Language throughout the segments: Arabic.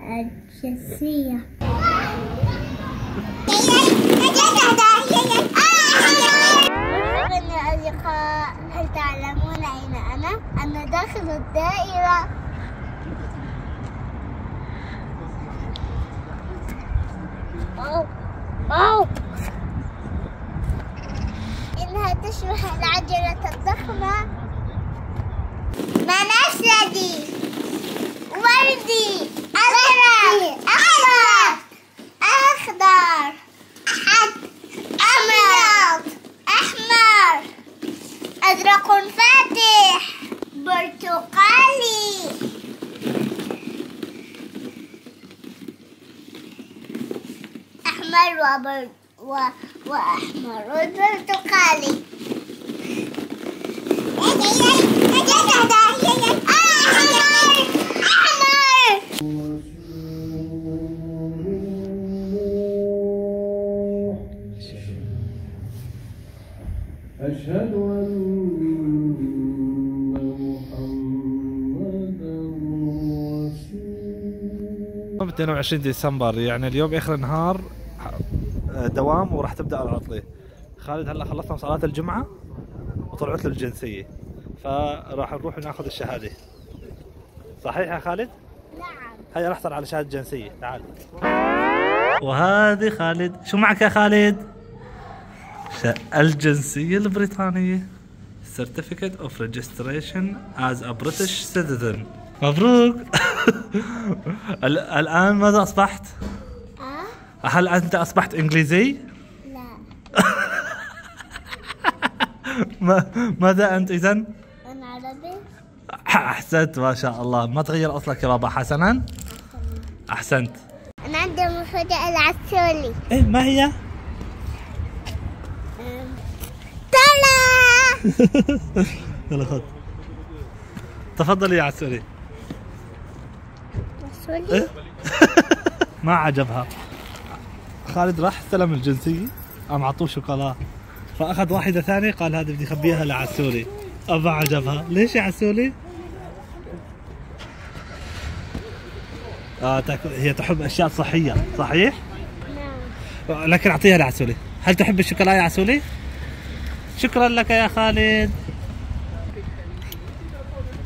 الجنسية مرحبا يا أصدقاء هل تعلمون أين أنا؟ أنا داخل الدائرة أوه. أوه. إنها تشبه العجلة الضخمة منسدي وردي أحمر وبر و... وأحمر. وبرتقالي أشهد أن محمدا رسول يوم 22 ديسمبر يعني اليوم آخر النهار دوام وراح تبدأ العطله خالد هلا خلصنا صلاة الجمعة وطلعت له الجنسية. فراح نروح ناخذ الشهادة. صحيح يا خالد؟ نعم. هيا نحصل على شهادة جنسية. تعال. وهذه خالد. شو معك يا خالد؟ الجنسية البريطانية. Certificate of Registration as a British Citizen. مبروك. ال- الآن ماذا أصبحت؟ هل أنت أصبحت إنجليزي؟ لا. ما ماذا أنت إذا؟ أنا عربي. أحسنت ما شاء الله. ما تغير أصلك يا بابا حسنا؟ أحسنت. أنا عندي مفاجأة العسولي. إيه ما هي؟ تلا يلا خذ. تفضلي يا عسولي. عسولي؟ إيه؟ ما عجبها. خالد راح استلم الجنسية قام عطوه شوكولا. فأخذ واحدة ثانية قال هذه بدي أخبيها لعسولي أما عجبها. ليش يا عسولي؟ آه هي تحب أشياء صحية صحيح؟ نعم. لكن أعطيها لعسولي هل تحب الشوكولا يا عسولي؟ شكرا لك يا خالد.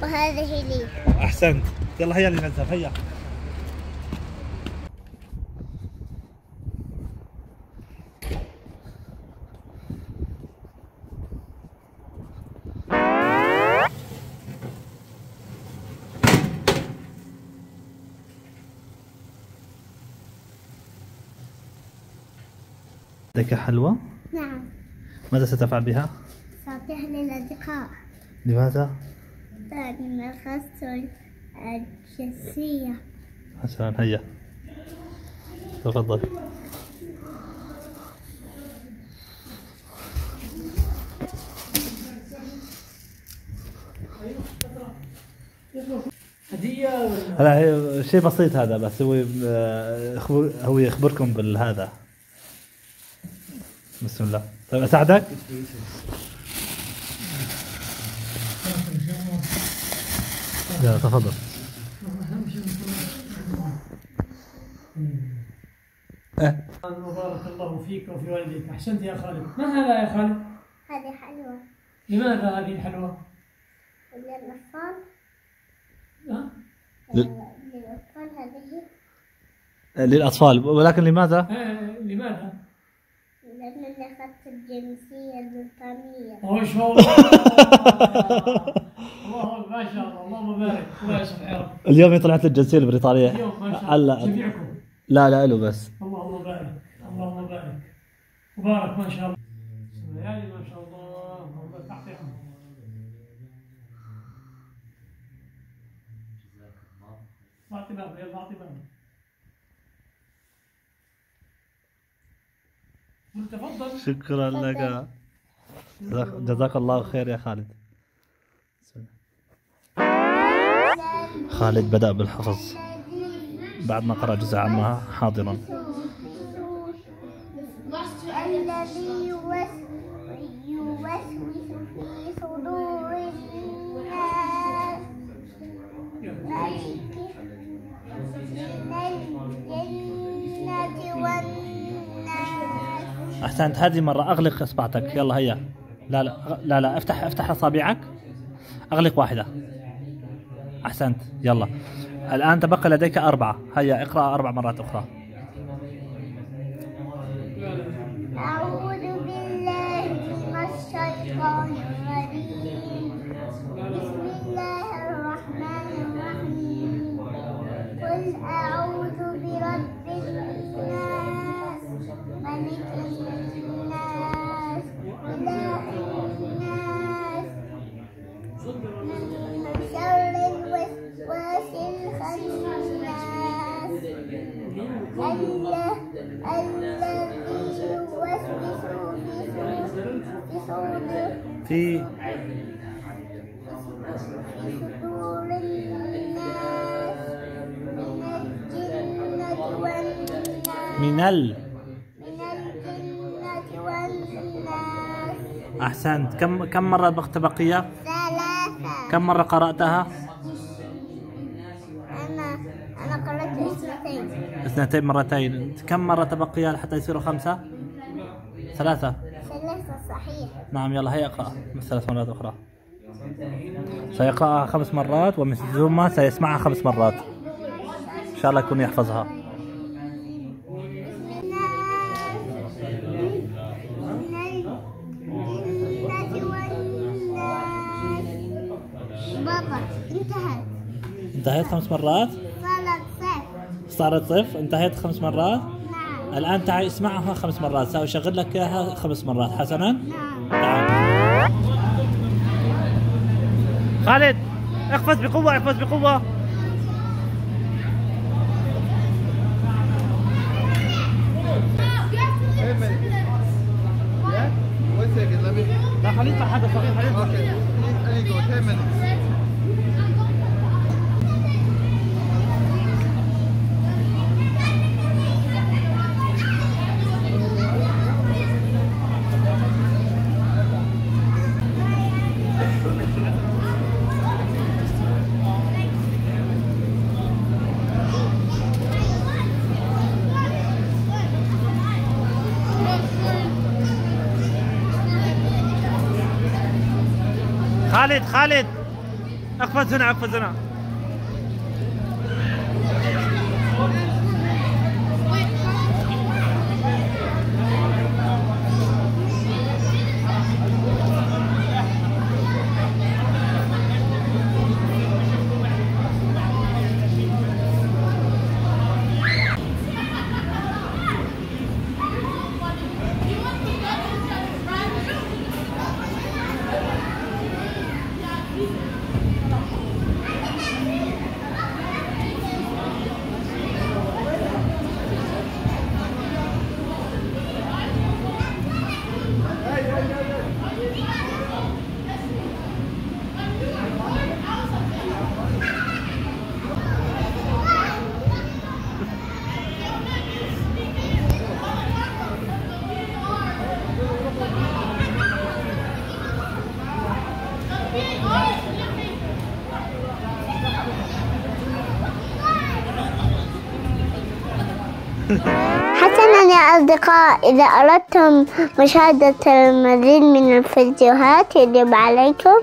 وهذه لي. أحسنت. يلا هيا لنذهب هيا. لك حلوى؟ نعم. ماذا ستفعل بها؟ صحيح للأصدقاء. لماذا؟ لأن خص الجنسية. حسنا هيا. تفضل. هدية ولا؟ هلا هي شيء بسيط هذا بس هو يخبر هو يخبركم بالهذا. بسم الله طيب أساعدك؟ يلا تفضل إيه. وبارك الله فيك وفي والديك أحسنت يا خالد ما هذا يا خالد؟ هذه حلوة لماذا هذه الحلوى؟ للأطفال ها؟ لل- للأطفال هذه للأطفال ولكن لماذا؟ آه، لماذا؟ لأنني أخذت الجنسية البريطانية. ما شاء الله. الله ما شاء الله. اللهم بارك الله يصلح يا رب. اليوم طلعت الجنسية البريطانية. اليوم ما شاء الله. جميعكم. لا لا له بس. اللهم بارك اللهم بارك مبارك. ما شاء الله. ما شاء الله. تفضل. شكرا لك. جزاك, الله خير يا خالد. خالد بدأ بالحفظ. بعد ما قرأ جزء عامها حاضرا. أحسنت هذه مرة أغلق أصبعتك. يلا هيا. لا لا لا لا افتح افتح أصابعك. أغلق واحدة. أحسنت. يلا. الآن تبقى لديك أربعة. هيا اقرأ أربع مرات أخرى. في من ال. أحسنت. كم كم مرة بقت بقية؟ ثلاثة كم مرة قرأتها؟ أنا أنا قرأت اثنتين. اثنتين مرتين. كم مرة تبقي حتى يصيروا ثلاثة ثلاثة. نعم يلا هيا اقرأ. ثلاث مرات أخرى. سيقرأها خمس مرات ومن ثم سيسمعها خمس مرات. إن شاء الله يكون يحفظها. بابا انتهت. انتهيت خمس مرات؟ صارت صفر صارت صفر انتهيت خمس مرات؟ نعم. الآن تعي اسمعها خمس مرات سأشغل لك إياها خمس مرات. حسنا؟ نعم. خالد اقفز بقوة اقفز بقوة. خالد خالد. اقفز هنا اقفز هنا حسنا يا أصدقاء إذا أردتم مشاهدة المزيد من الفيديوهات يجب عليكم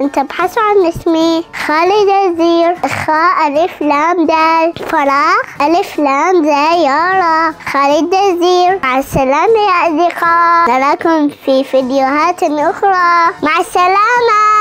أن تبحثوا عن اسمي خالد الزير. خاء ألف لام دال. فراغ ألف لام زي يارا خالد الزير. مع السلامة يا أصدقاء. نراكم في فيديوهات أخرى. مع السلامة.